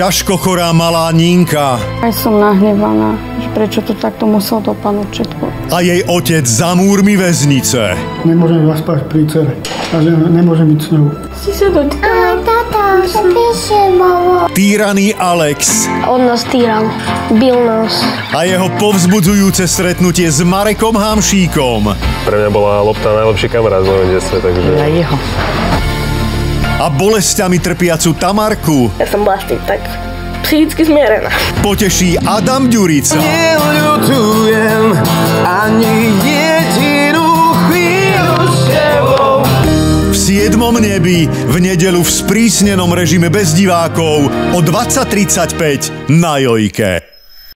ťažko chorá malá Ninka Aj som nahnevaná, že prečo to takto muselo dopadnúť všetko. a jej otec za múrmi väznice. Nemôžem zaspať pri cere. A že nemôžem byť s ňou. Si sa dotkla. Aj, tata, sa píše, mamo. Týraný Alex On nás týral. Bil nás. a jeho povzbudzujúce stretnutie s Marekom Hamšíkom Pre mňa bola lopta najlepší kamarát v mojom detstve, takže... Na jeho. A bolestiami trpiacu Tamarku Ja som tým tak psychicky zmierená. poteší Adam Ďurica. Neľutujem ani jedinú chvíľu s tebou. V siedmom nebi v nedelu v sprísnenom režime bez divákov o 20.35 na Jojke.